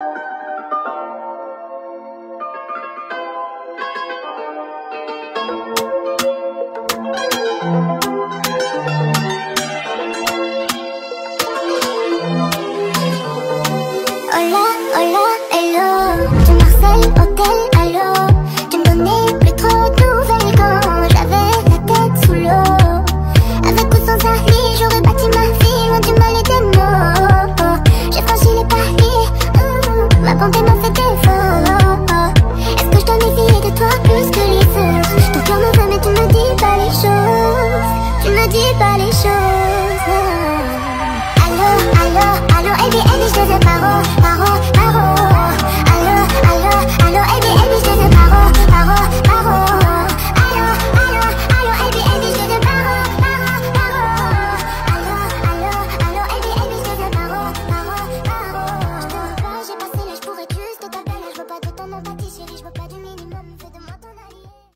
Hola, hola, hello. De Marseille, hôtel, Est-ce que je dois méfier de toi plus que les autres? Ton cœur me veut mais tu me dis pas les choses. Tu me dis pas les choses